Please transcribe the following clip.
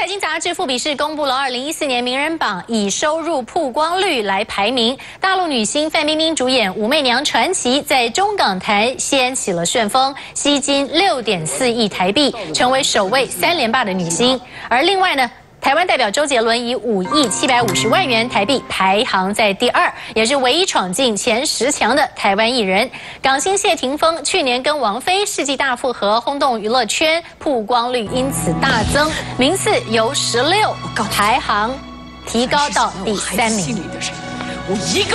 财经杂志富比士公布了二零一四年名人榜，以收入曝光率来排名。大陆女星范冰冰主演《武媚娘传奇》在中港台掀起了旋风，吸金六点四亿台币，成为首位三连霸的女星。而另外呢？台湾代表周杰伦以五亿七百五十万元台币排行在第二，也是唯一闯进前十强的台湾艺人。港星谢霆锋去年跟王菲世纪大复合，轰动娱乐圈，曝光率因此大增，名次由十六排行提高到第三名。我一个。